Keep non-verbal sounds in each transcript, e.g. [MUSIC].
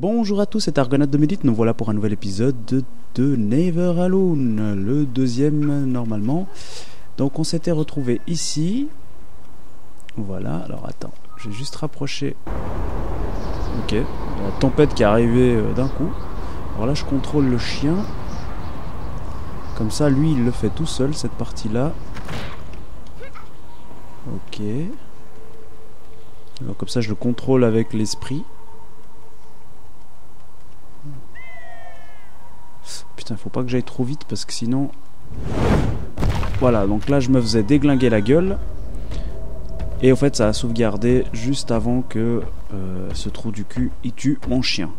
Bonjour à tous, c'est Argonaut de Médite, nous voilà pour un nouvel épisode de, Never Alone, le deuxième normalement. Donc on s'était retrouvé ici. Voilà, alors attends, j'ai juste rapproché. Ok, la tempête qui est arrivée euh, d'un coup. Alors là je contrôle le chien. Comme ça lui il le fait tout seul cette partie là. Ok. Alors comme ça je le contrôle avec l'esprit. Putain, faut pas que j'aille trop vite parce que sinon... Voilà, donc là je me faisais déglinguer la gueule. Et en fait ça a sauvegardé juste avant que euh, ce trou du cul il tue mon chien.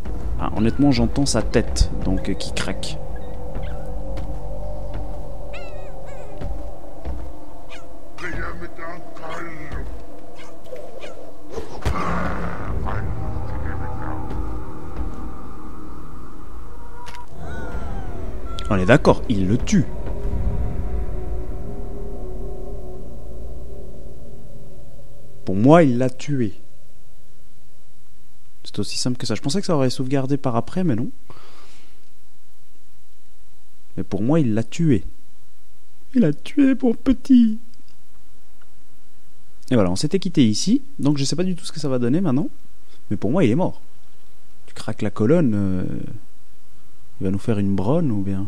Ah, honnêtement j'entends sa tête donc euh, qui craque. On est d'accord, il le tue. Pour moi, il l'a tué. C'est aussi simple que ça. Je pensais que ça aurait sauvegardé par après, mais non. Mais pour moi, il l'a tué. Il a tué pour petit. Et voilà, on s'était quitté ici, donc je sais pas du tout ce que ça va donner maintenant. Mais pour moi, il est mort. Tu craques la colonne, euh, il va nous faire une bronne ou bien?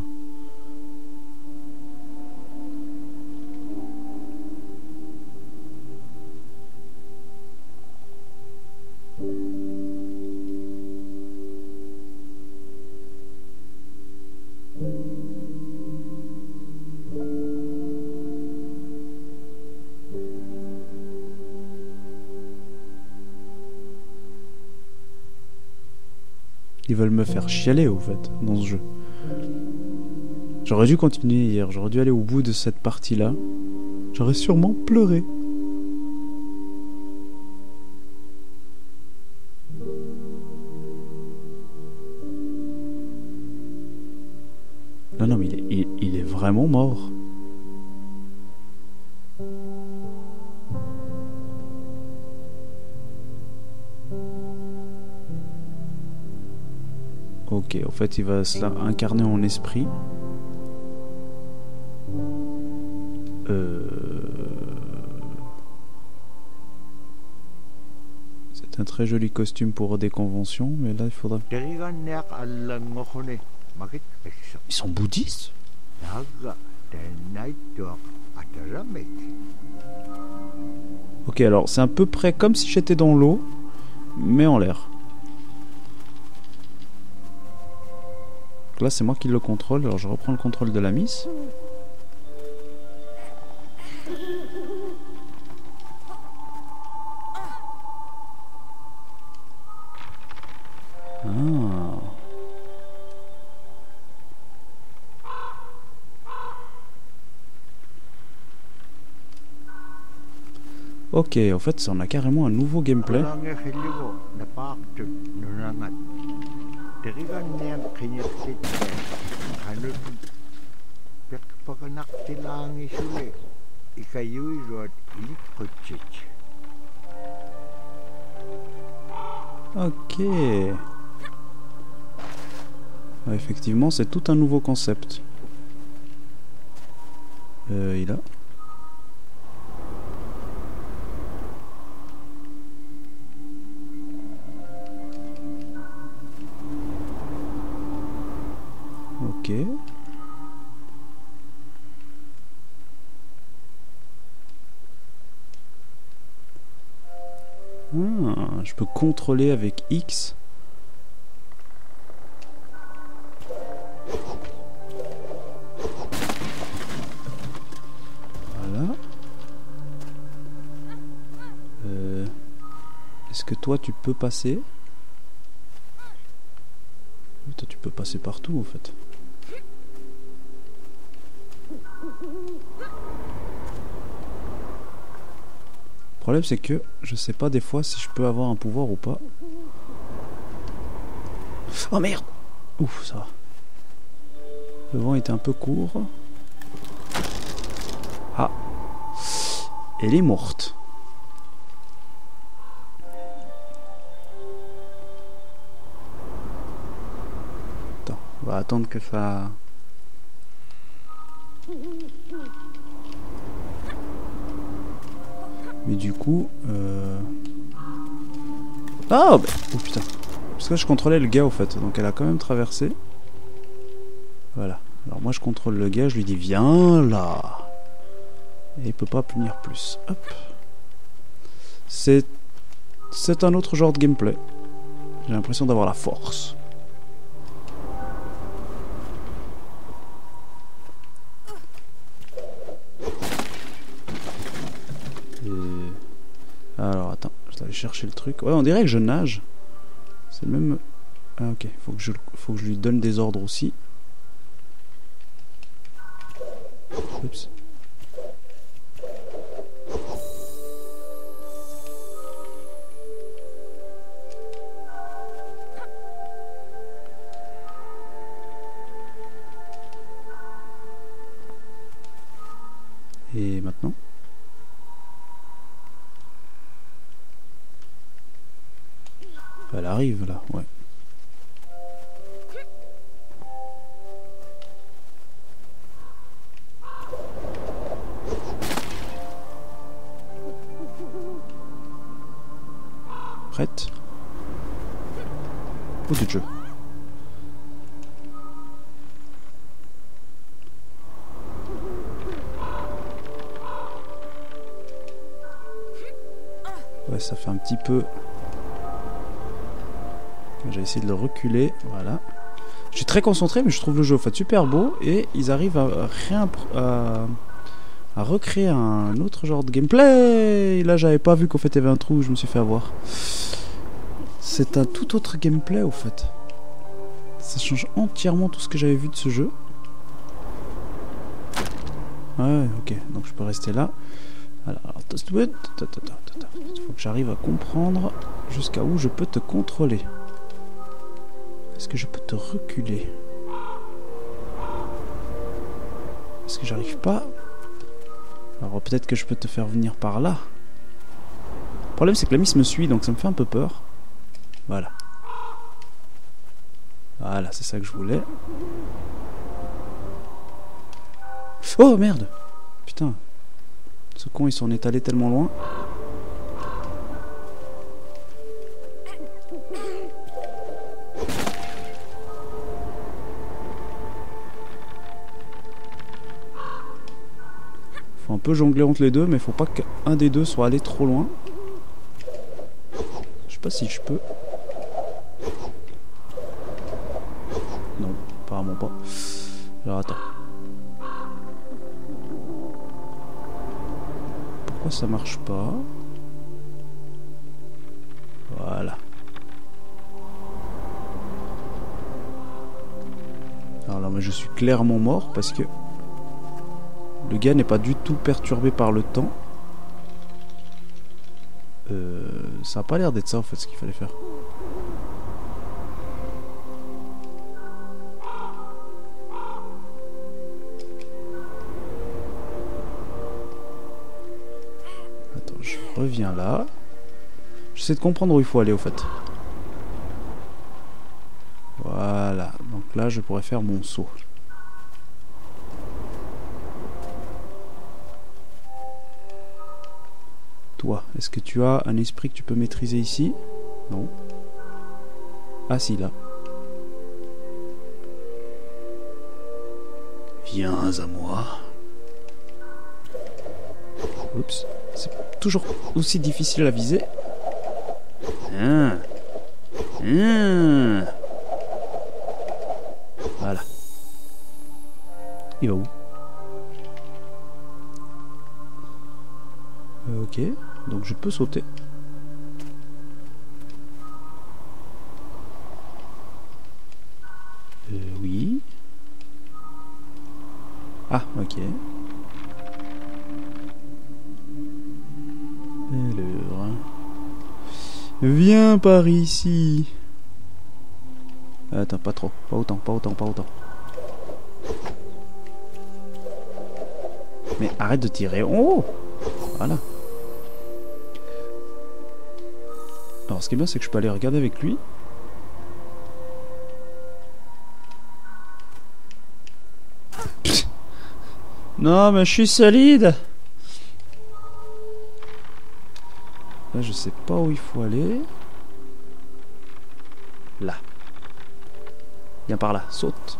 Ils veulent me faire chialer au fait dans ce jeu. J'aurais dû continuer hier, j'aurais dû aller au bout de cette partie-là. J'aurais sûrement pleuré. Non, non, mais il est, il- il est vraiment mort. fait, il va se incarner en esprit. Euh, c'est un très joli costume pour des conventions, mais là il faudra. Ils sont bouddhistes? Ok, alors c'est à peu près comme si j'étais dans l'eau, mais en l'air. Là, c'est moi qui le contrôle, alors je reprends le contrôle de la miss. Ok, en fait, ça en a carrément un nouveau gameplay. Ok. Effectivement, c'est tout un nouveau concept. Euh, il a... Ah, je peux contrôler avec X. Voilà. Euh, Est-ce que toi tu peux passer? Toi tu peux passer partout en fait. Le problème c'est que je sais pas des fois si je peux avoir un pouvoir ou pas. Oh merde Ouf, ça va. Le vent était un peu court. Ah Elle est morte. attendre que ça... Mais du coup... Euh... Ah bah... Oh putain. Parce que je contrôlais le gars, au fait. Donc elle a quand même traversé. Voilà. Alors moi, je contrôle le gars, je lui dis viens là. Et il peut pas punir plus. Hop. C'est... C'est un autre genre de gameplay. J'ai l'impression d'avoir la force. Chercher le truc. Ouais, on dirait que je nage. C'est le même... Ah ok, faut que, je... faut que je lui donne des ordres aussi. Oups. Reculer, voilà. Je suis très concentré, mais je trouve le jeu en fait super beau et ils arrivent à, à, à recréer un autre genre de gameplay. Là, j'avais pas vu qu'en fait il y avait un trou, je me suis fait avoir. C'est un tout autre gameplay au fait. Ça change entièrement tout ce que j'avais vu de ce jeu. Ouais, ok, donc je peux rester là. Alors, il faut que j'arrive à comprendre jusqu'à où je peux te contrôler. Est-ce que je peux te reculer Est-ce que j'arrive pas Alors peut-être que je peux te faire venir par là. Le problème c'est que la miss me suit donc ça me fait un peu peur. Voilà. Voilà, c'est ça que je voulais. Oh merde Putain. Ce con ils sont étalés tellement loin. Un peu jongler entre les deux, mais faut pas qu'un des deux soit allé trop loin. Je sais pas si je peux. Non, apparemment pas. Alors attends. Pourquoi ça marche pas? Voilà. Alors là, moi je suis clairement mort parce que le gars n'est pas du tout perturbé par le temps. Euh, ça n'a pas l'air d'être ça en fait ce qu'il fallait faire. Attends, je reviens là. J'essaie de comprendre où il faut aller au fait. Voilà, donc là je pourrais faire mon saut. Est-ce que tu as un esprit que tu peux maîtriser ici? Non. Ah si, là. Viens à moi. Oups. C'est toujours aussi difficile à viser. Ah. Ah. Voilà. Il va où? Ok. Donc je peux sauter. Euh, oui. Ah, ok. Alors. Viens par ici. Attends, pas trop. Pas autant, pas autant, pas autant. Mais arrête de tirer. Oh Voilà. Alors ce qui est bien c'est que je peux aller regarder avec lui. Non mais je suis solide Là je sais pas où il faut aller. Là. Viens par là, saute.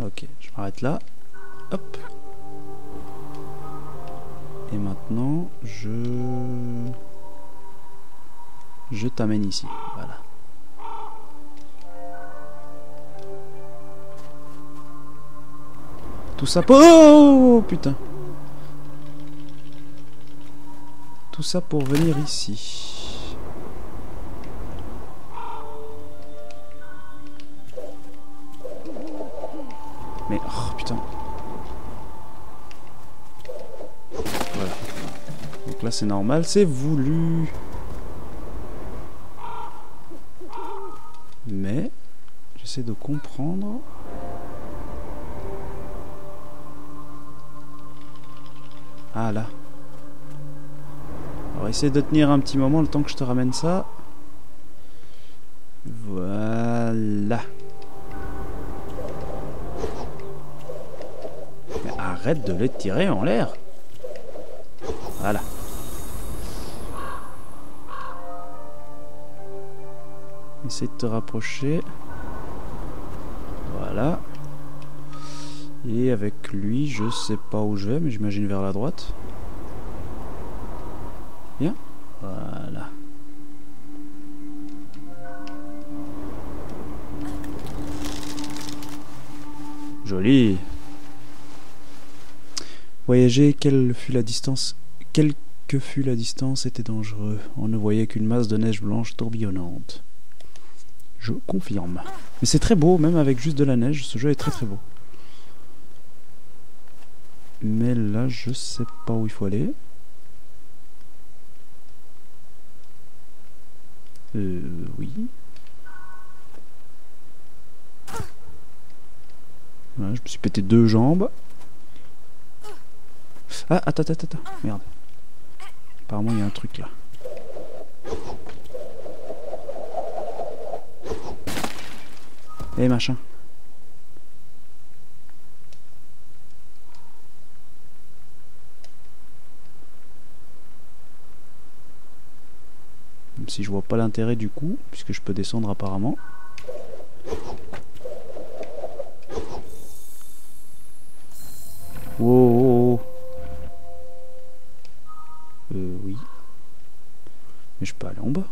Ok, je m'arrête là. Et maintenant, je... Je t'amène ici. Voilà. Tout ça pour... Oh Putain. Tout ça pour venir ici. C'est normal, c'est voulu. Mais... J'essaie de comprendre... Ah là. Va essayer de tenir un petit moment le temps que je te ramène ça. Voilà. Mais arrête de le tirer en l'air. Voilà. Essaye de te rapprocher. Voilà. Et avec lui, je sais pas où je vais, mais j'imagine vers la droite. Bien. Voilà. Joli. Voyager, quelle fut la distance Quelle que fut la distance était dangereux. On ne voyait qu'une masse de neige blanche tourbillonnante. Je confirme. Mais c'est très beau, même avec juste de la neige, ce jeu est très très beau. Mais là, je sais pas où il faut aller. Euh, oui. Voilà, je me suis pété deux jambes. Ah, attends, attends, attends. Merde. Apparemment, il y a un truc là. Eh, machin. Même si je vois pas l'intérêt du coup, puisque je peux descendre apparemment. Wow, oh. Euh, oui. Mais je peux aller en bas.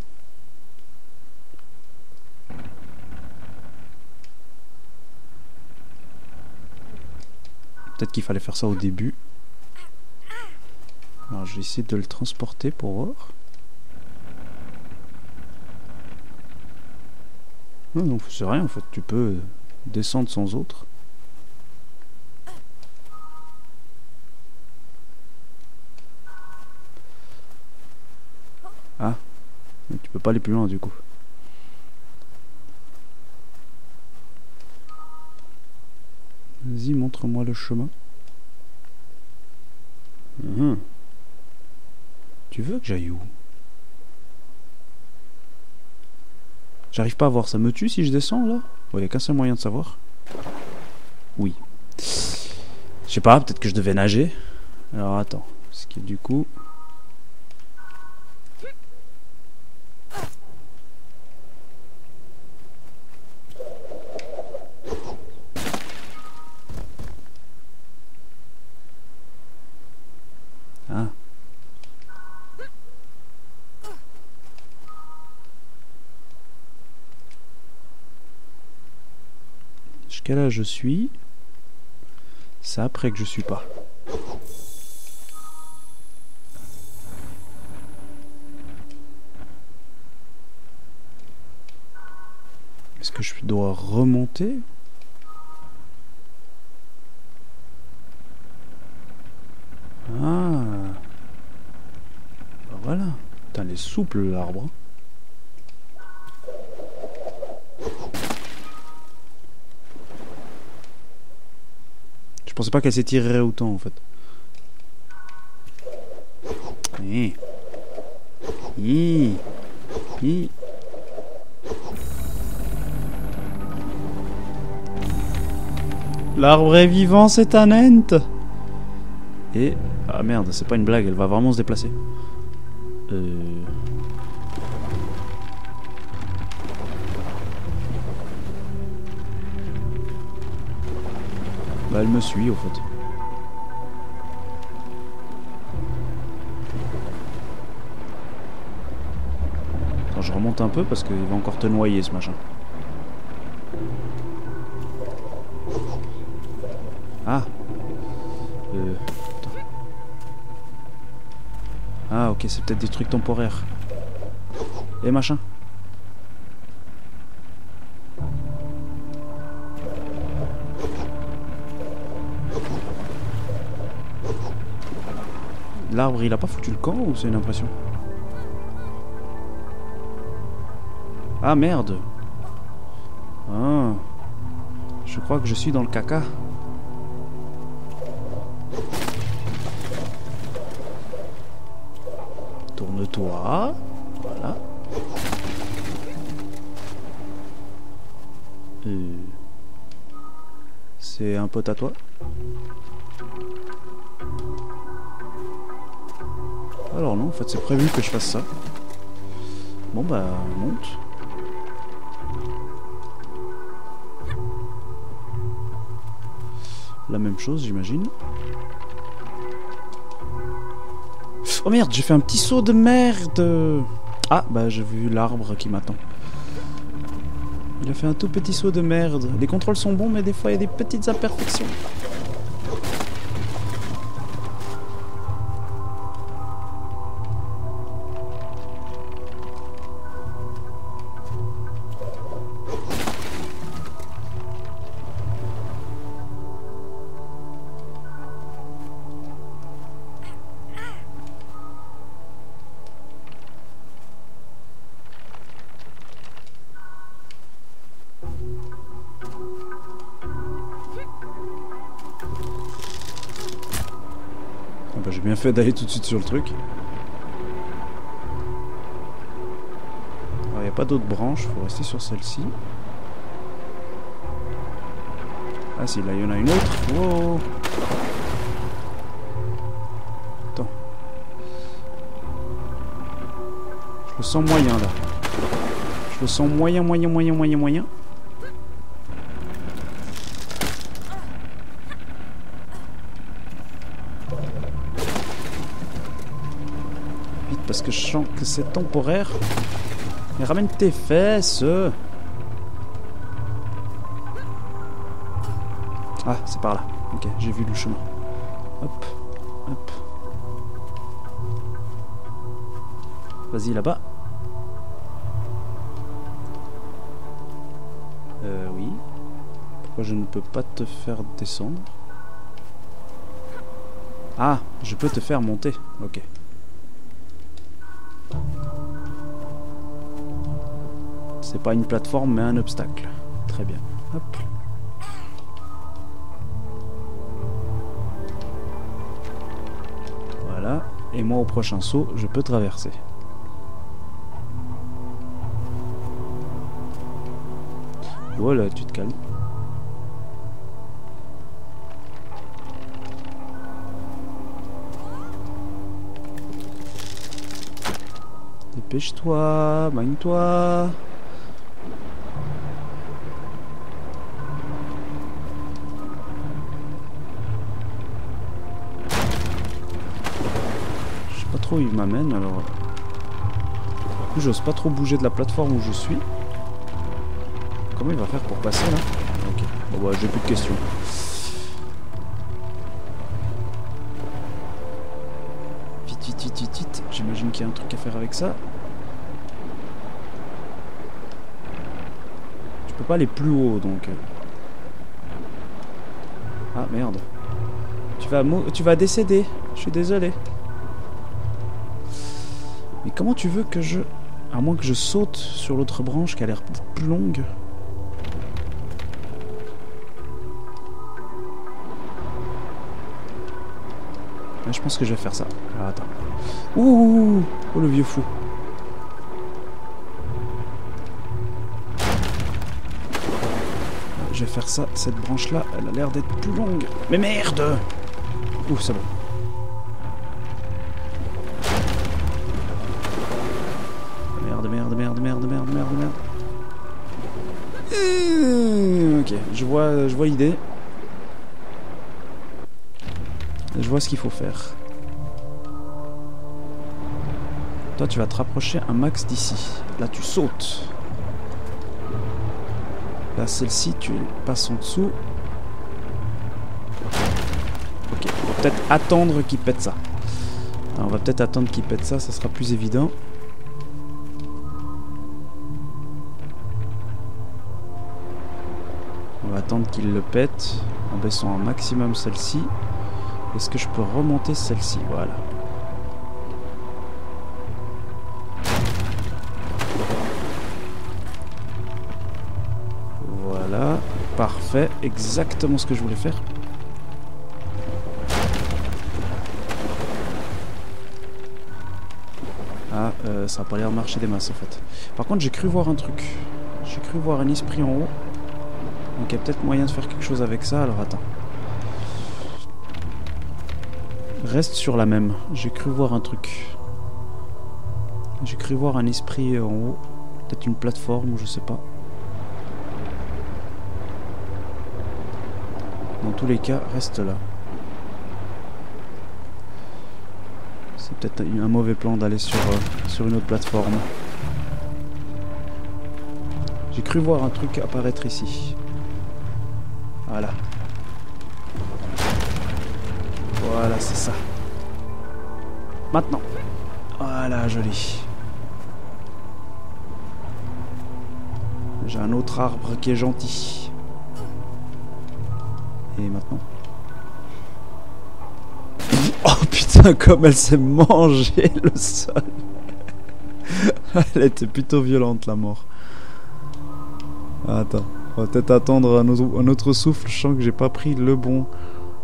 Qu'il fallait faire ça au début. Alors je vais essayer de le transporter pour voir. Non, non c'est rien en fait, tu peux descendre sans autre. Ah, mais tu peux pas aller plus loin du coup. Vas-y, montre-moi le chemin. Uhum. Tu veux que j'aille où? J'arrive pas à voir, ça me tue si je descends là? Il n'y a qu'un seul moyen de savoir. Oui. Je sais pas, peut-être que je devais nager. Alors attends, parce que du coup... Ah. Jusqu'à là je suis. C'est après que je suis pas. Est-ce que je dois remonter? Ah Bah voilà. Putain, elle est souple l'arbre. pensais pas qu'elle s'étirerait autant en fait. L'arbre est vivant, c'est un ent. Et ah merde, c'est pas une blague, elle va vraiment se déplacer. Euh elle me suit au fait. Attends, je remonte un peu parce qu'il va encore te noyer ce machin. Ah euh... Ah ok, c'est peut-être des trucs temporaires. Et machin. L'arbre, il a pas foutu le camp ou c'est une impression Ah merde Ah Je crois que je suis dans le caca. Tourne-toi. Voilà. Euh, C'est un pote à toi? Non, en fait c'est prévu que je fasse ça. Bon bah, monte. La même chose, j'imagine. Oh merde, j'ai fait un petit saut de merde Ah, bah j'ai vu l'arbre qui m'attend. Il a fait un tout petit saut de merde. Les contrôles sont bons, mais des fois il y a des petites imperfections. Fait d'aller tout de suite sur le truc. Alors il n'y a pas d'autres branches, faut rester sur celle-ci. Ah si, là il y en a une autre. Wow. Attends. Je le sens moyen là. Je le sens moyen, moyen, moyen, moyen, moyen. C'est temporaire. Mais ramène tes fesses. Ah, c'est par là. Ok, j'ai vu le chemin. Hop, hop. Vas-y là-bas. Euh, oui. Pourquoi je ne peux pas te faire descendre? Ah, je peux te faire monter. Ok. C'est pas une plateforme, mais un obstacle. Très bien. Hop. Voilà. Et moi, au prochain saut, je peux traverser. Voilà, tu te calmes. Dépêche-toi, magne-toi. Il m'amène alors. Du coup, j'ose pas trop bouger de la plateforme où je suis. Comment il va faire pour passer là? Ok, bon bah j'ai plus de questions. Vite, vite, vite, vite, vite. J'imagine qu'il y a un truc à faire avec ça. Tu peux pas aller plus haut donc. Ah merde. Tu vas, tu vas décéder. Je suis désolé. Comment tu veux que je... À moins que je saute sur l'autre branche qui a l'air plus longue. Ouais, je pense que je vais faire ça. Attends. Ouh, oh le vieux fou. je vais faire ça. Cette branche-là, elle a l'air d'être plus longue. Mais merde Ouh, c'est bon. Je vois l'idée. Je vois ce qu'il faut faire. Toi, tu vas te rapprocher un max d'ici. Là, tu sautes. Là, celle-ci, tu passes en dessous. Ok, on va peut-être attendre qu'il pète ça. On va peut-être attendre qu'il pète ça, ça sera plus évident. Qu'il le pète en baissant un maximum celle-ci. Est-ce que je peux remonter celle-ci? Voilà. Voilà. Parfait. Exactement ce que je voulais faire. Ah, euh, ça a pas l'air de marcher des masses en fait. Par contre, j'ai cru voir un truc. J'ai cru voir un esprit en haut. Donc il y a peut-être moyen de faire quelque chose avec ça. Alors attends. Reste sur la même. J'ai cru voir un truc. J'ai cru voir un esprit en haut. Peut-être une plateforme ou je sais pas. Dans tous les cas, reste là. C'est peut-être un mauvais plan d'aller sur, euh, sur une autre plateforme. J'ai cru voir un truc apparaître ici. Voilà. Voilà, c'est ça. Maintenant. Voilà, joli. J'ai un autre arbre qui est gentil. Et maintenant Oh putain, comme elle s'est mangée le sol. elle était plutôt violente la mort. Attends, on va peut-être attendre un autre, souffle. Je sens que j'ai pas pris le bon.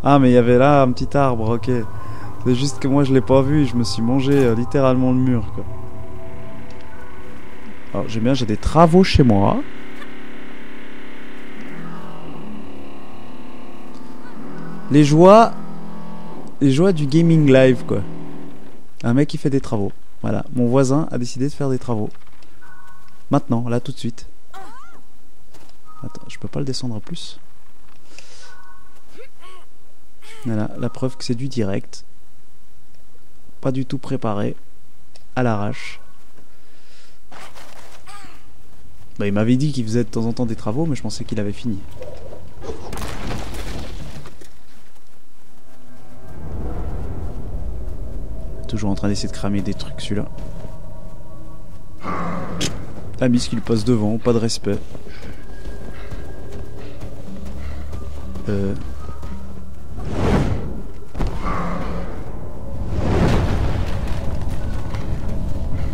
Ah, mais il y avait là un petit arbre, ok. C'est juste que moi je l'ai pas vu je me suis mangé euh, littéralement le mur. Quoi. Alors j'aime bien, j'ai des travaux chez moi. Les joies, les joies du gaming live quoi. Un mec qui fait des travaux. Voilà, mon voisin a décidé de faire des travaux. Maintenant, là tout de suite. Attends, je peux pas le descendre plus. Voilà, la preuve que c'est du direct. Pas du tout préparé. À l'arrache. Bah, il m'avait dit qu'il faisait de temps en temps des travaux, mais je pensais qu'il avait fini. Toujours en train d'essayer de cramer des trucs celui-là. La mise qu'il passe devant, pas de respect. Euh...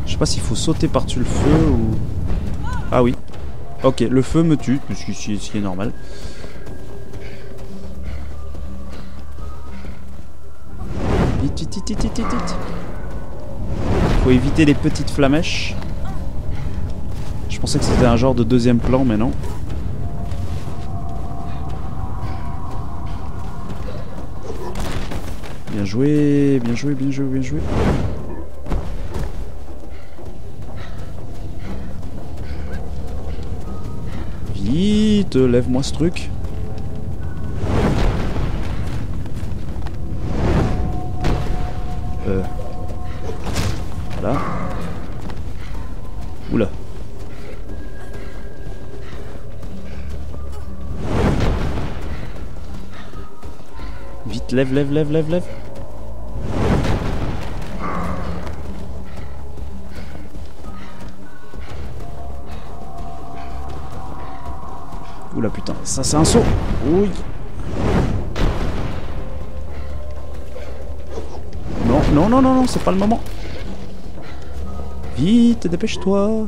Je sais pas s'il faut sauter par-dessus le feu ou... Ah oui. Ok, le feu me tue, ce qui, est normal. Faut éviter les petites flamèches. Je pensais que c'était un genre de deuxième plan, mais non. Joué, bien joué, bien joué, bien joué. Vite, lève-moi ce truc. Euh. Voilà. Oula. Vite, lève, lève, lève, lève, lève. Ça c'est un saut. Oui. Non, non, non, non, non, c'est pas le moment. Vite, dépêche-toi.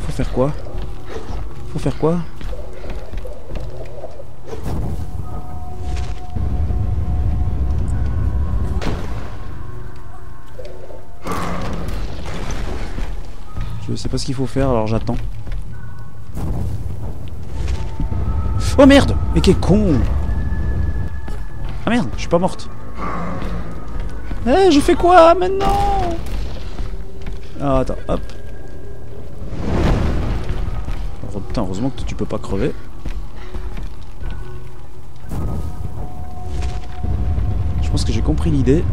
Faut faire quoi? Faut faire quoi? Sais pas ce qu'il faut faire, alors j'attends. Oh merde Mais quel con Ah merde, je suis pas morte. Eh, je fais quoi maintenant? Ah, attends, hop. Putain, heureusement que tu peux pas crever. Je pense que j'ai compris l'idée.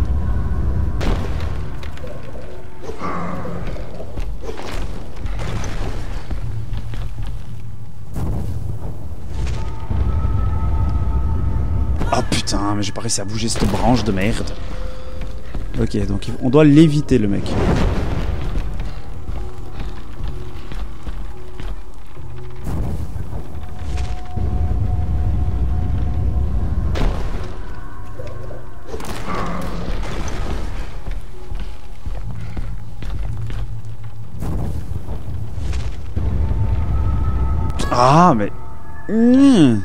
Mais j'ai pas réussi à bouger cette branche de merde. Ok, donc on doit l'éviter le mec. Ah, mais... Mmh.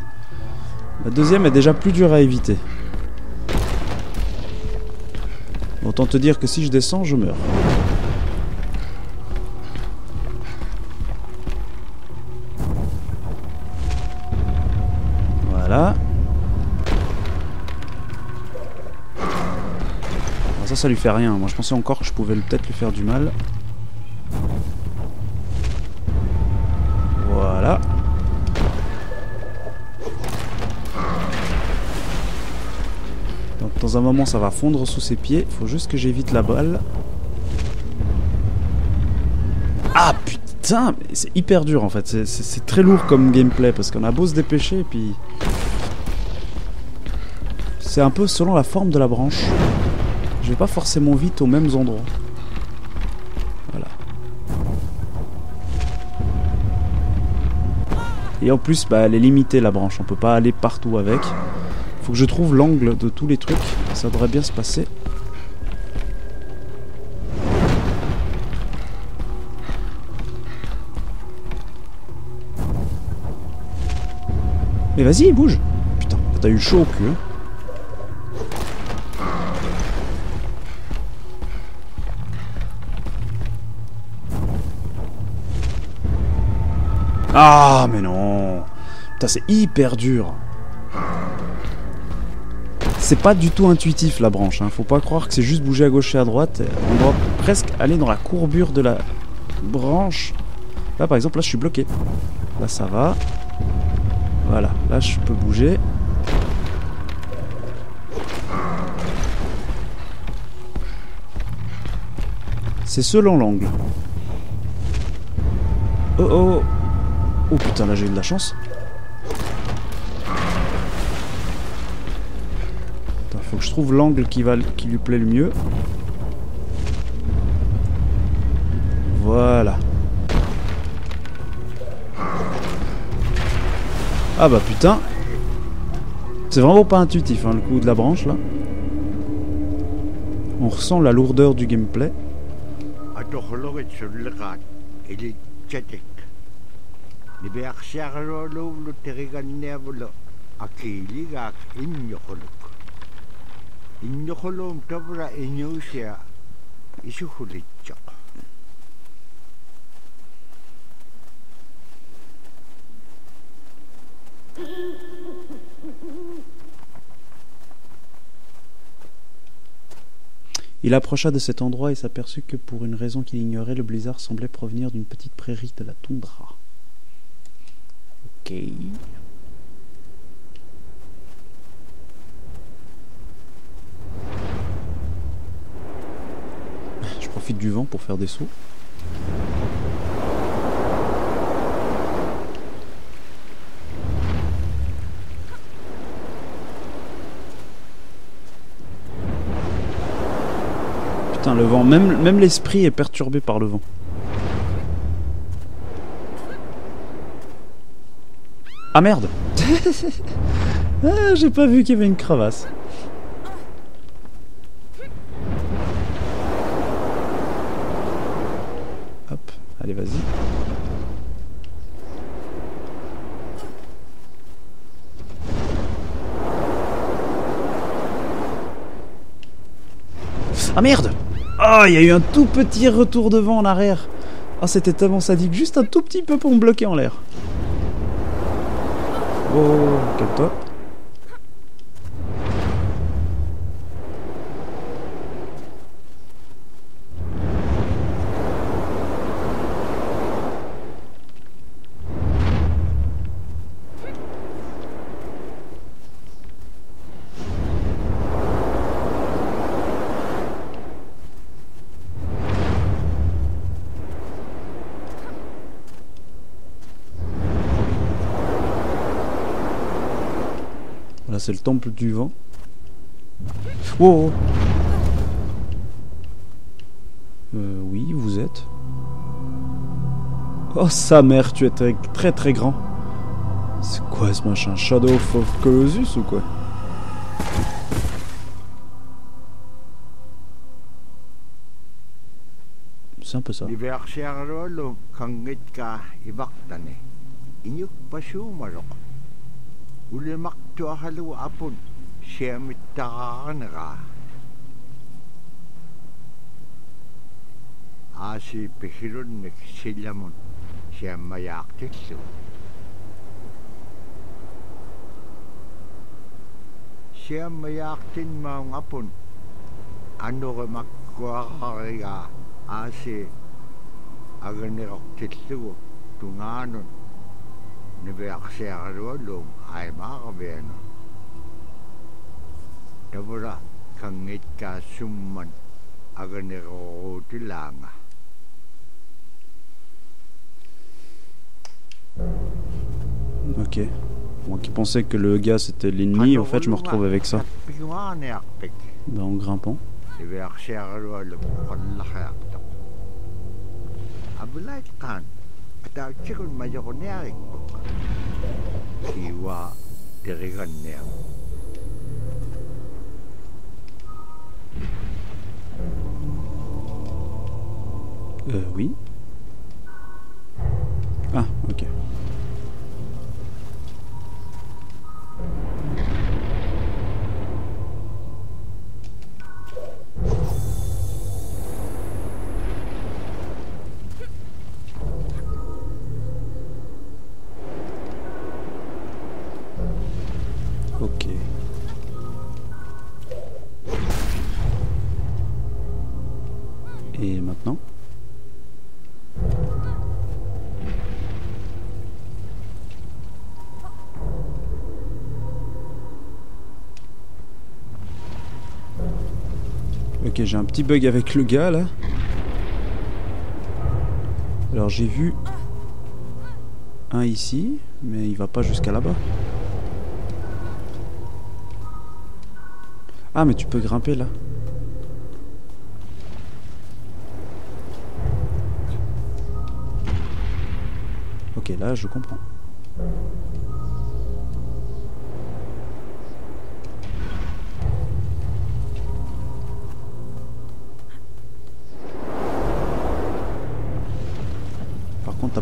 La deuxième est déjà plus dure à éviter. Te dire que si je descends, je meurs. Voilà. Ça, ça lui fait rien. Moi, je pensais encore que je pouvais peut-être lui faire du mal. Dans un moment ça va fondre sous ses pieds. Faut juste que j'évite la balle. Ah putain C'est hyper dur en fait. C'est très lourd comme gameplay parce qu'on a beau se dépêcher et puis... C'est un peu selon la forme de la branche. Je vais pas forcément vite aux mêmes endroits. Voilà. Et en plus, bah, elle est limitée la branche. On peut pas aller partout avec. Faut que je trouve l'angle de tous les trucs. Ça devrait bien se passer. Mais vas-y, bouge Putain, t'as eu chaud au cul. hein. Ah, mais non Putain, c'est hyper dur c'est pas du tout intuitif la branche, hein. faut pas croire que c'est juste bouger à gauche et à droite. On doit presque aller dans la courbure de la branche. Là par exemple, là je suis bloqué. Là ça va. Voilà, là je peux bouger. C'est selon l'angle. Oh oh Oh putain là j'ai eu de la chance. Faut que je trouve l'angle qui, lui plaît le mieux. Voilà. Ah bah putain. C'est vraiment pas intuitif hein, le coup de la branche là. On ressent la lourdeur du gameplay. Il approcha de cet endroit et s'aperçut que pour une raison qu'il ignorait, le blizzard semblait provenir d'une petite prairie de la toundra. Ok. Profite du vent pour faire des sauts. Putain, le vent, même, même l'esprit est perturbé par le vent. Ah merde [LAUGHS] Ah, j'ai pas vu qu'il y avait une crevasse. Hop, allez vas-y. Ah merde Ah, il y a eu un tout petit retour de vent en arrière. Ah, c'était tellement sadique, juste un tout petit peu pour me bloquer en l'air. Oh, calme-toi. C'est le temple du vent. Oh, oh. Euh, oui, vous êtes. Oh, sa mère, tu es très très, très grand. C'est quoi ce machin? Shadow of Colossus ou quoi? C'est un peu ça. du Hallo ab und scher mit Danra. Asi behirun nek silamun scher majaktitlu. Scher majaktin maung ab und andere makkuariga asi agenerok titlu tunganun. Aimaaqavianu tavura kangitkaasumman aganiroruutilaanga Ok. Moi qui pensais que le gars c'était l'ennemi, en fait je me retrouve avec ça. Ben, en grimpant. Niviaqsiaraluallum qallaqiaqtoq abulaitqaan atautsikun majorniarikpuk kiwa tiriganniaq Euh, oui. Ah. Ok. J'ai un petit bug avec le gars là. Alors j'ai vu un ici, mais il va pas jusqu'à là-bas. Ah, mais tu peux grimper là. Ok, là je comprends.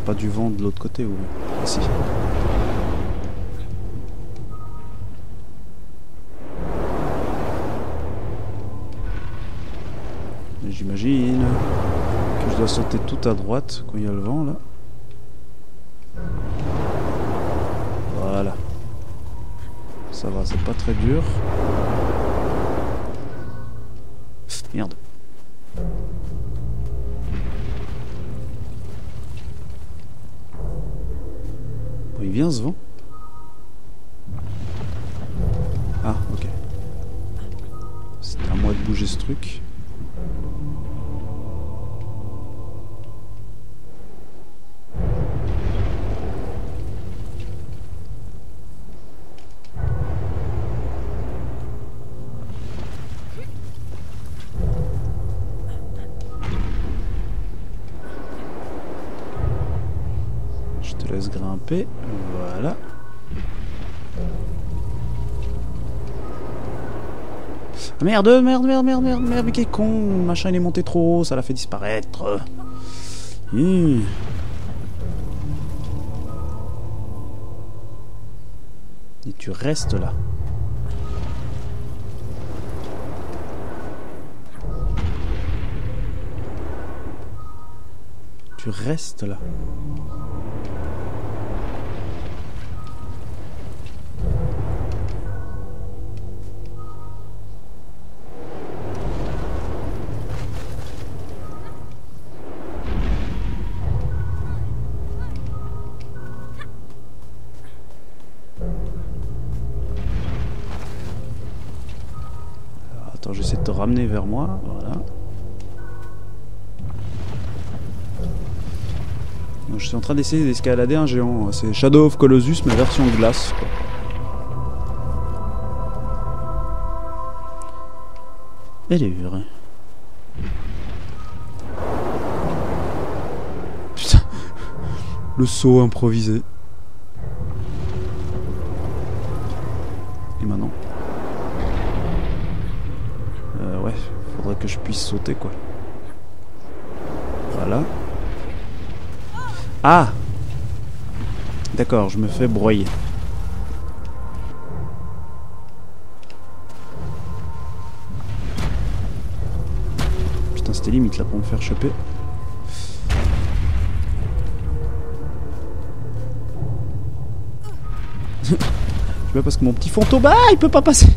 Pas du vent de l'autre côté ou si. Et J'imagine que je dois sauter tout à droite quand il y a le vent là. Voilà. Ça va, c'est pas très dur. Merde. Bon, il Merde, merde, merde, merde, merde, merde, mais quel con. Machin il est monté trop haut, ça l'a fait disparaître. Hum. Et tu restes là. Tu restes là. J'essaie de te ramener vers moi. Voilà. Je suis en train d'essayer d'escalader un géant. C'est Shadow of Colossus, mais version glace. Elle est vraie. Putain. Le saut improvisé. Sauter quoi. Voilà. Ah D'accord, je me fais broyer. Putain, c'était limite là pour me faire choper. [LAUGHS] Je sais pas parce que mon petit fantôme, ah, il peut pas passer.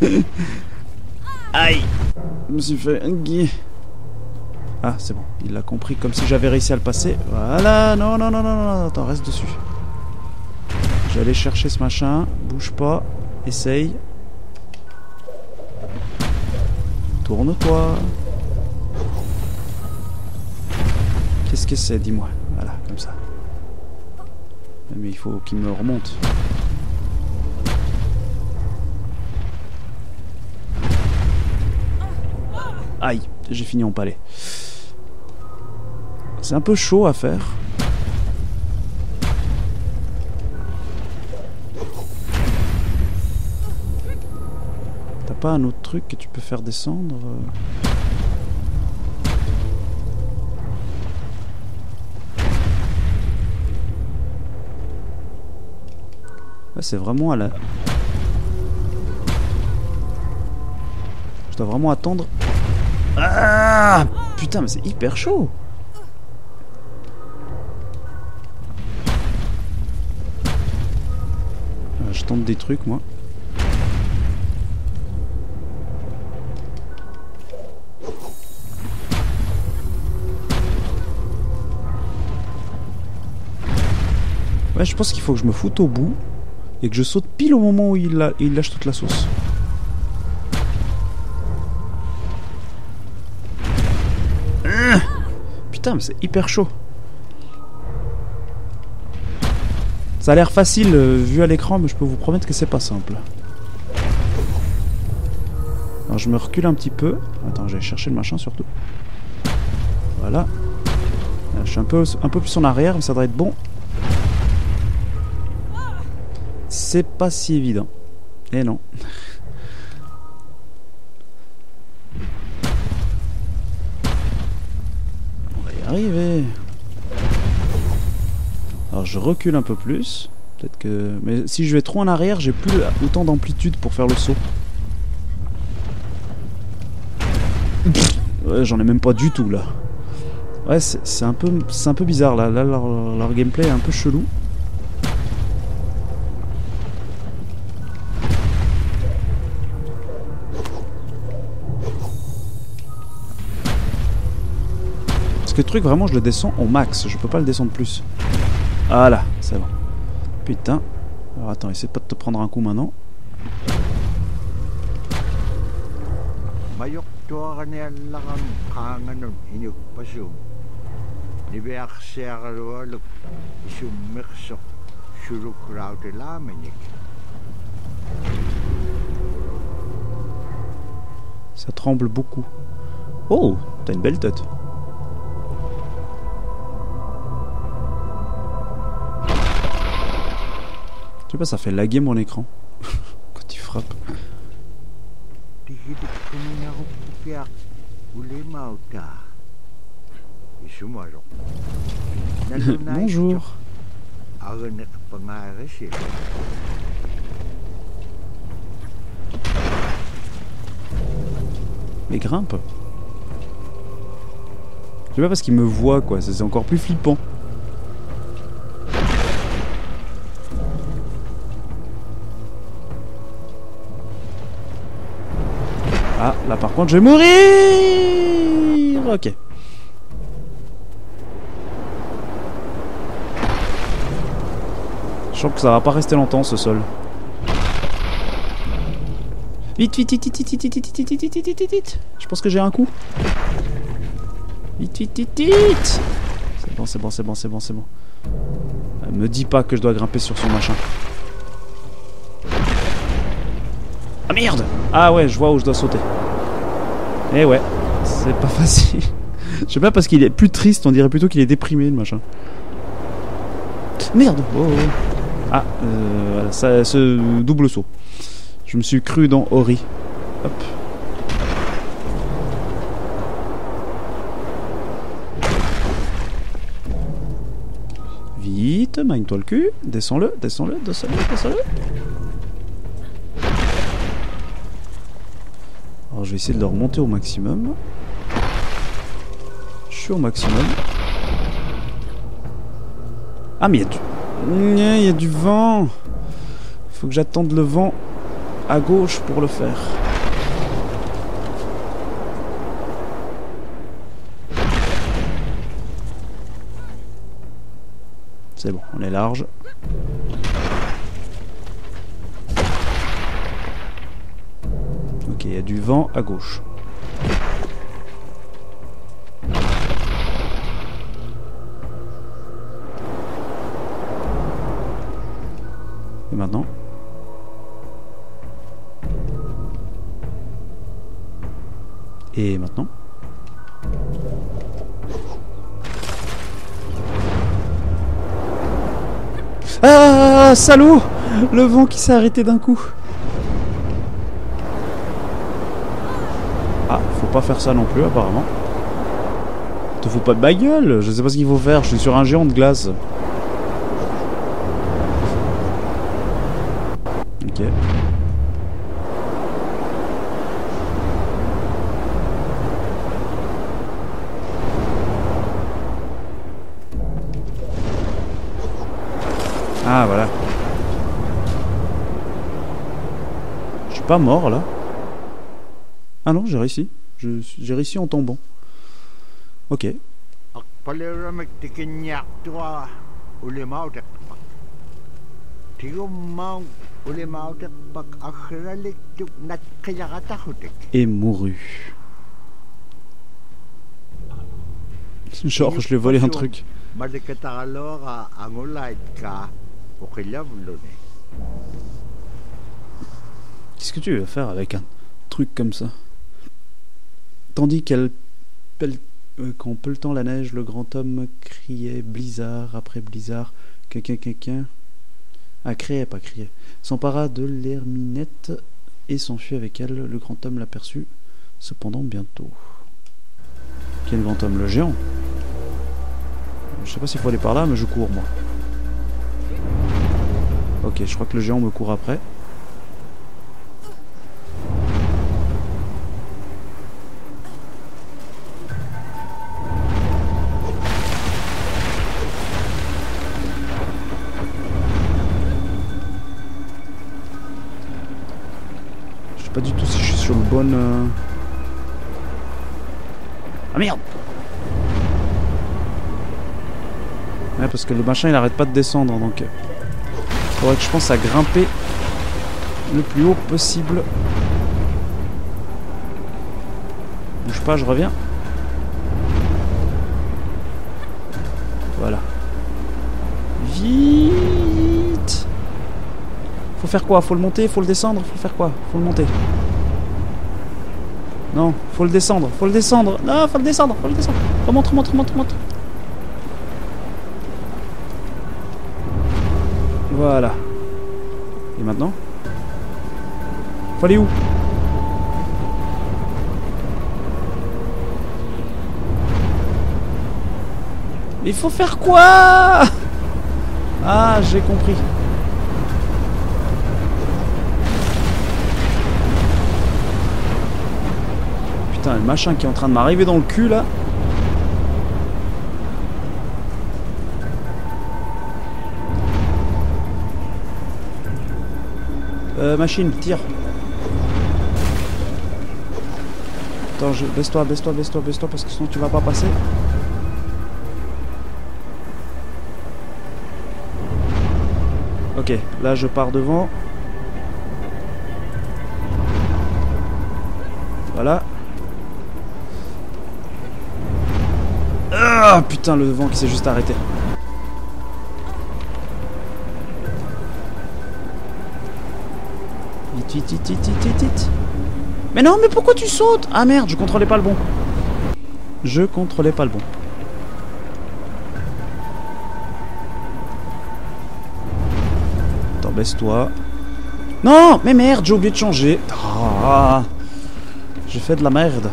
[LAUGHS] Aïe Je me suis fait un gué. Ah, c'est bon. Il l'a compris comme si j'avais réussi à le passer. Voilà. Non, non, non, non, non. Attends, reste dessus. Je vais aller chercher ce machin. Bouge pas. Essaye. Tourne-toi. Qu'est-ce que c'est? Dis-moi. Voilà, comme ça. Mais il faut qu'il me remonte. Aïe, j'ai fini en palais. C'est un peu chaud à faire. T'as pas un autre truc que tu peux faire descendre euh Ouais, c'est vraiment à la... Je dois vraiment attendre ah Putain, mais c'est hyper chaud Euh, Je tente des trucs, moi. Ouais, je pense qu'il faut que je me foute au bout et que je saute pile au moment où il, lâche toute la sauce. Putain, mais c'est hyper chaud. Ça a l'air facile euh, vu à l'écran, mais je peux vous promettre que c'est pas simple. Alors je me recule un petit peu. Attends, je vais chercher le machin surtout. Voilà. Là, je suis un peu, un peu plus en arrière, mais ça devrait être bon. C'est pas si évident. Eh non. Alors je recule un peu plus. Peut-être que. Mais si je vais trop en arrière, j'ai plus autant d'amplitude pour faire le saut. Ouais, j'en ai même pas du tout là. Ouais, c'est un peu, bizarre là. Là, leur gameplay est un peu chelou. Le truc, vraiment, je le descends au max. Je peux pas le descendre plus. Voilà, c'est bon. Putain. Alors attends, essaie pas de te prendre un coup maintenant. Ça tremble beaucoup. Oh, t'as une belle tête. Je sais pas, ça fait laguer mon écran. [LAUGHS] Quand tu frappes. Tihitikkuminaqupiaq ulimauta. Isumaro. Bonjour. Mais grimpe. Je sais pas parce qu'il me voit quoi, c'est encore plus flippant. Là par contre, je vais mourir Ok. Je sens que ça va pas rester longtemps ce sol. Vite, vite, vite, vite, vite, vite, vite, vite, vite, vite, vite. Je pense que j'ai un coup. Vite, vite, vite, vite. C'est bon, c'est bon, c'est bon, c'est bon, c'est bon. Euh, Me dis pas que je dois grimper sur son machin. Ah merde Ah ouais, je vois où je dois sauter. Eh ouais, c'est pas [LAUGHS] facile. Je sais pas parce qu'il est plus triste, on dirait plutôt qu'il est déprimé le machin. Merde oh, oh. Ah, euh, voilà, ça, ce double saut. Je me suis cru dans Ori. Hop. Vite, mine-toi le cul. Descends-le, descends-le, descends-le, descends-le. Je vais essayer de le remonter au maximum. Je suis au maximum. Ah mais il y a du... Il y a du vent. Faut que j'attende le vent à gauche pour le faire. C'est bon, on est large. Du vent à gauche. Et maintenant Et maintenant Ah Salaud Le vent qui s'est arrêté d'un coup Ah, faut pas faire ça non plus apparemment. Te fous pas de ma gueule Je sais pas ce qu'il faut faire, je suis sur un géant de glace. Ok. Ah voilà. Je suis pas mort là. Ah non, j'ai réussi. J'ai réussi en tombant. Ok. Et mouru. Genre, je lui ai volé un truc. Qu'est-ce que tu veux faire avec un truc comme ça? Tandis qu'elle euh, qu'en pelletant la neige, le grand homme criait blizzard après blizzard, quelqu'un, quelqu'un, ah, criait, pas criait, s'empara de l'herminette et s'enfuit avec elle. Le grand homme l'aperçut, cependant bientôt. Quel grand homme Le géant? Je sais pas s'il faut aller par là, mais je cours moi. Ok, je crois que le géant me court après. Pas du tout si je suis sur le bon. euh, Ah merde Ouais, parce que le machin il arrête pas de descendre donc. euh, Faudrait que je pense à grimper le plus haut possible. Bouge pas, je reviens. Voilà. Vite Faut faire quoi? Faut le monter Faut le descendre? Faut faire quoi? Faut le monter. Non, faut le descendre, faut le descendre. Non, faut le descendre, faut le descendre. Remonte, remonte, remonte, remonte. Voilà. Et maintenant? Faut aller où? Il faut faire quoi? Ah, j'ai compris. Putain, le machin qui est en train de m'arriver dans le cul là. Euh, machine, tire. Attends, je... baisse-toi, baisse-toi, baisse-toi, baisse-toi, parce que sinon tu vas pas passer. Ok, là je pars devant. Voilà. Ah putain, le vent qui s'est juste arrêté. Mais non, mais pourquoi tu sautes? Ah merde, je contrôlais pas le bon. Je contrôlais pas le bon. Attends, baisse-toi. Non Mais merde, j'ai oublié de changer. Ah, j'ai fait de la merde.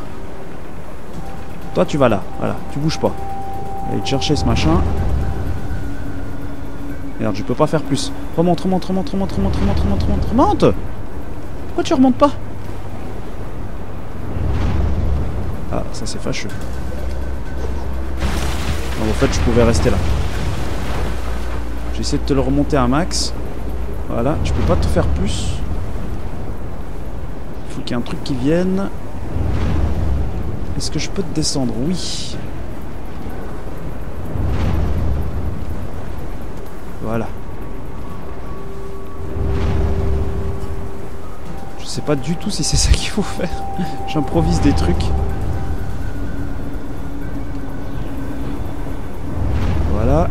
Toi, tu vas là. Voilà, tu bouges pas. Allez chercher ce machin. Merde, je peux pas faire plus. Remonte, remonte, remonte, remonte, remonte, remonte, remonte, remonte, remonte Pourquoi tu remontes pas? Ah, ça c'est fâcheux. Non, en fait, je pouvais rester là. J'essaie de te le remonter un max. Voilà, je peux pas te faire plus. Il faut qu'il y ait un truc qui vienne. Est-ce que je peux te descendre? Oui. Voilà. Je sais pas du tout si c'est ça qu'il faut faire. [LAUGHS] J'improvise des trucs. Voilà.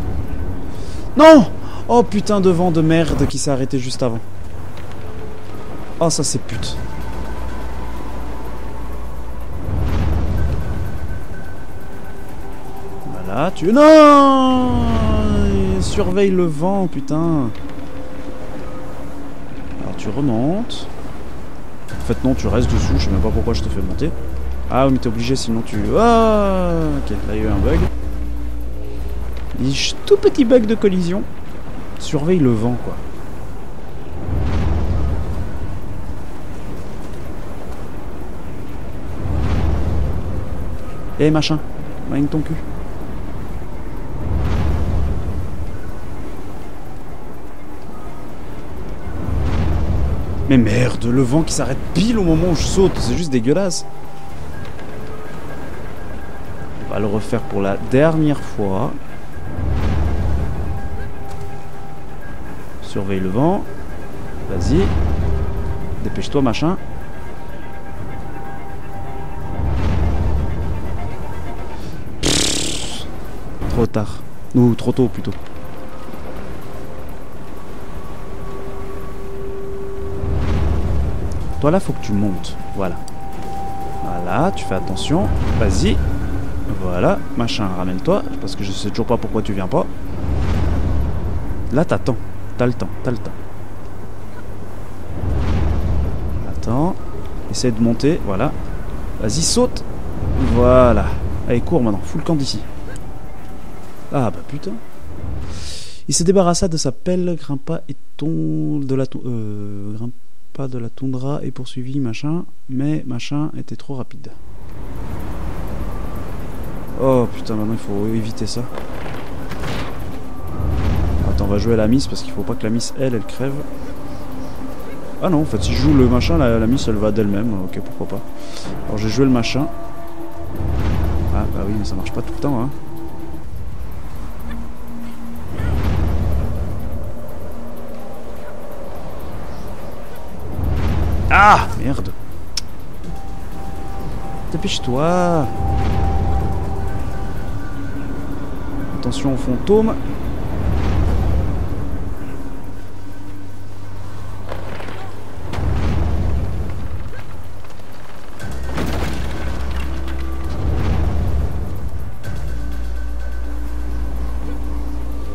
Non Oh putain de vent de merde qui s'est arrêté juste avant. Oh ça c'est pute. Voilà, tu... Non Surveille le vent, putain. Alors tu remontes. En fait non, tu restes dessous, je sais même pas pourquoi je te fais monter. Ah mais t'es obligé, sinon tu... Ah Ok, là il y a eu un bug. Tout petit bug de collision. Surveille le vent, quoi. Eh machin, mine ton cul. Mais merde, le vent qui s'arrête pile au moment où je saute, c'est juste dégueulasse. On va le refaire pour la dernière fois. Surveille le vent. Vas-y. Dépêche-toi, machin. trop tard. Ou trop tôt, plutôt. Toi, là, faut que tu montes. Voilà. Voilà, tu fais attention. Vas-y. Voilà. Machin, ramène-toi. Parce que je sais toujours pas pourquoi tu viens pas. Là, t'attends. T'as le temps, t'as le temps. Attends. Essaye de monter, voilà. Vas-y, saute Voilà. Allez, cours maintenant, fous le camp d'ici. Ah bah putain. Il se débarrassa de sa pelle, grimpa et tombe de la euh, grimpa de la toundra et poursuivit machin, mais machin était trop rapide. Oh putain, maintenant il faut éviter ça on va jouer la miss parce qu'il faut pas que la miss, elle, elle crève. Ah non, en fait, si je joue le machin, la, la miss, elle va d'elle-même. Ok, pourquoi pas. Alors, j'ai joué le machin. Ah, bah oui, mais ça marche pas tout le temps, hein. Ah Merde Dépêche-toi Attention au fantôme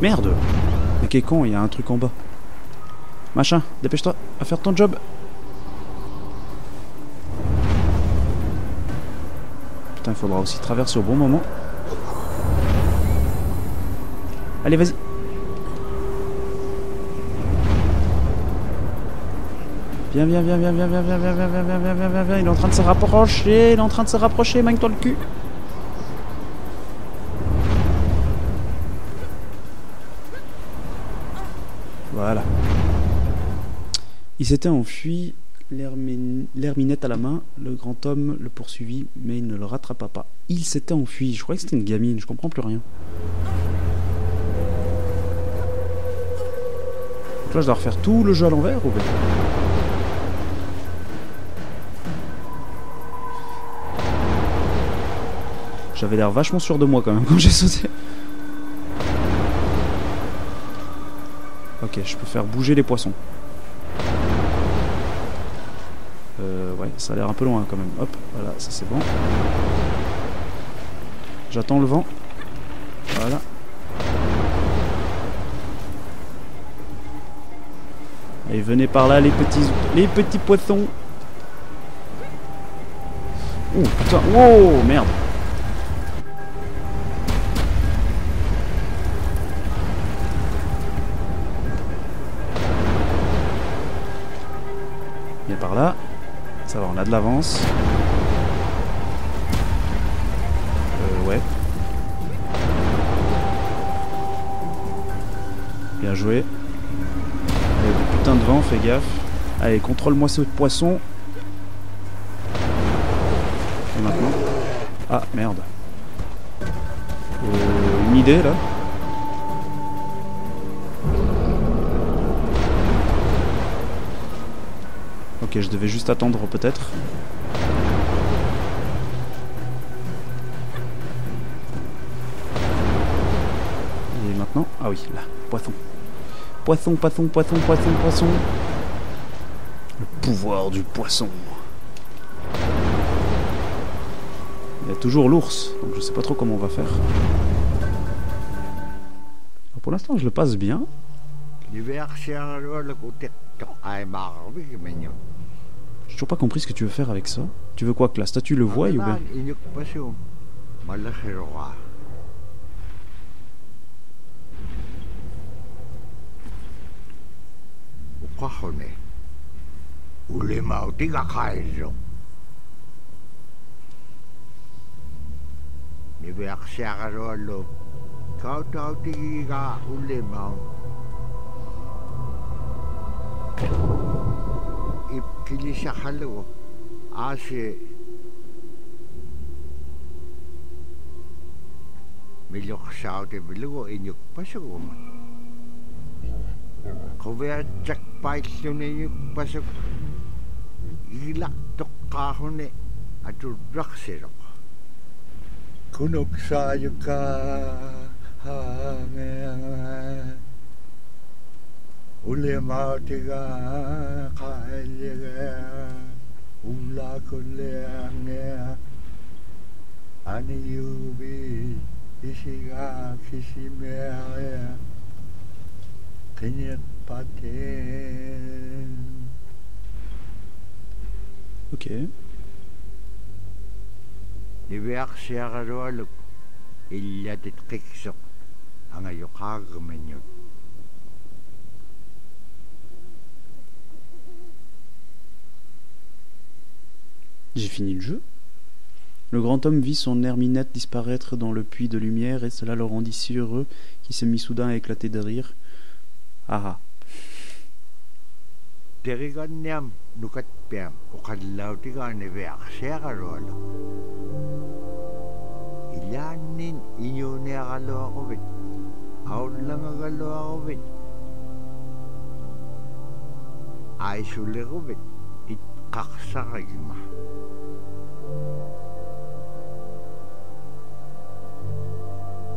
Merde Mais qu'est con, il y a un truc en bas. Machin, dépêche-toi, à faire ton job. Il faudra aussi traverser au bon moment. Allez, vas-y. Viens, viens, viens, viens, viens, viens, viens, viens, viens, viens, viens, viens, viens, viens, il est en train de se rapprocher, il est en train de se rapprocher, manque-toi le cul. Il s'était enfui, l'herminette à la main. Le grand homme le poursuivit, mais il ne le rattrapa pas. Il s'était enfui. Je croyais que c'était une gamine. Je comprends plus rien. Donc là, je dois refaire tout le jeu à l'envers ou bien J'avais l'air vachement sûr de moi quand même [LAUGHS] quand j'ai sauté. Ok, je peux faire bouger les poissons. Ça a l'air un peu loin quand même. Hop, voilà, ça c'est bon. J'attends le vent. Voilà. Allez, venez par là les petits, les petits poissons. Oh putain, wow, merde. De l'avance. Euh, ouais. Bien joué. Il y a du putain de vent, fais gaffe. Allez, contrôle-moi ce poisson. Et maintenant Ah, merde. Euh, une idée, là? Ok, je devais juste attendre, peut-être. Et maintenant Ah oui, là, poisson. Poisson, poisson, poisson, poisson, poisson. Le pouvoir du poisson. Il y a toujours l'ours, donc je sais pas trop comment on va faire. Pour l'instant, je le passe bien. J'ai toujours pas compris ce que tu veux faire avec ça. Tu veux quoi que la statue le voie ou bien? ابتلي شحلو عاشي ملوخ شاودي بلو إنيك بسغو قوية تك بايسوني بسغو إلا تقاهوني أتو رخصيرو كنوك سايكا هامي Ok. Niveaksiagarualuk illatit qiksok angayuqaagmenyut. J'ai fini le jeu. Le grand homme vit son herminette disparaître dans le puits de lumière et cela le rendit si heureux qu'il se mit soudain à éclater de rire. Ah ah.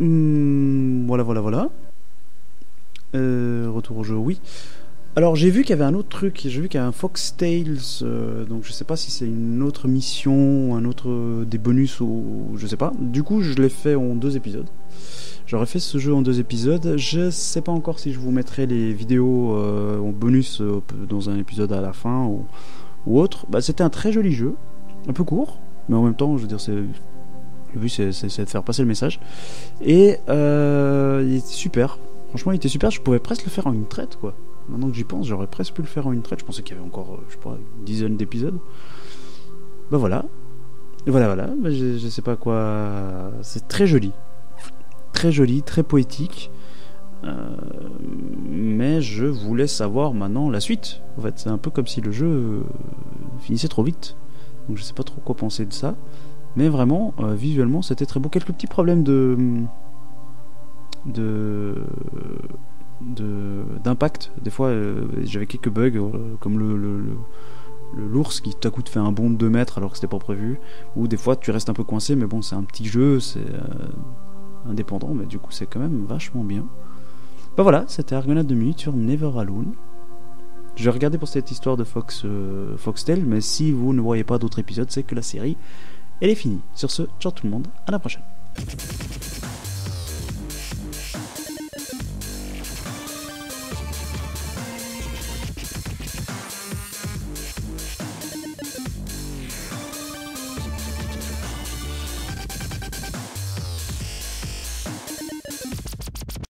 hmm, voilà, voilà, voilà. Euh, retour au jeu, oui. Alors j'ai vu qu'il y avait un autre truc, j'ai vu qu'il y a un Fox Tales, euh, donc je sais pas si c'est une autre mission, un autre des bonus ou je sais pas. Du coup je l'ai fait en deux épisodes. J'aurais fait ce jeu en deux épisodes. Je sais pas encore si je vous mettrai les vidéos euh, en bonus euh, dans un épisode à la fin ou, ou autre. Bah, c'était un très joli jeu, un peu court, mais en même temps, je veux dire, c'est le but c'est de faire passer le message. Et euh, il était super. Franchement, il était super. Je pouvais presque le faire en une traite, quoi. Maintenant que j'y pense, j'aurais presque pu le faire en une traite. Je pensais qu'il y avait encore, euh, je sais pas, une dizaine d'épisodes. Bah voilà. Voilà, voilà. Bah, je, je sais pas quoi. C'est très joli. Très joli, très poétique. Euh, mais je voulais savoir maintenant la suite. En fait, c'est un peu comme si le jeu euh, finissait trop vite. Donc je sais pas trop quoi penser de ça. Mais vraiment, euh, visuellement, c'était très beau. Quelques petits problèmes de. de. de- d'impact. Des fois, euh, j'avais quelques bugs, euh, comme le. l'ours qui tout à coup te fait un bond de 2 mètres alors que c'était pas prévu ou des fois tu restes un peu coincé mais bon c'est un petit jeu c'est indépendant mais du coup c'est quand même vachement bien bah voilà c'était Argonaut de minutes sur Never Alone je regarder pour cette histoire de Fox Foxtel mais si vous ne voyez pas d'autres épisodes c'est que la série elle est finie. Sur ce ciao tout le monde à la prochaine